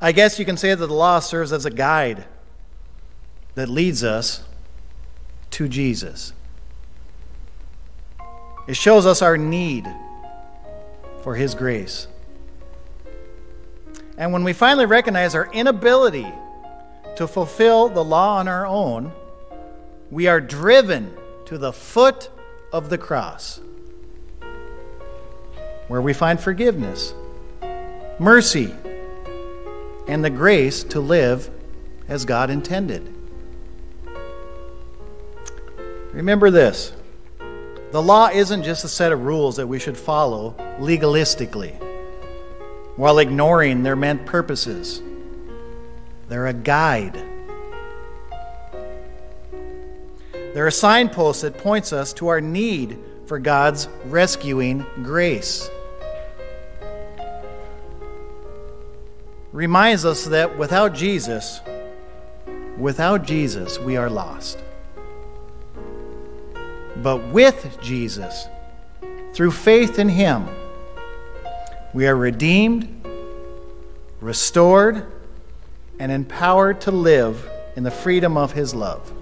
I guess you can say that the law serves as a guide that leads us to Jesus. It shows us our need for His grace. And when we finally recognize our inability to fulfill the law on our own, we are driven to the foot of the cross, where we find forgiveness, mercy, and the grace to live as God intended. Remember this the law isn't just a set of rules that we should follow legalistically while ignoring their meant purposes. They're a guide. They're a signpost that points us to our need for God's rescuing grace. Reminds us that without Jesus, without Jesus, we are lost. But with Jesus, through faith in Him, we are redeemed, restored, and empowered to live in the freedom of His love.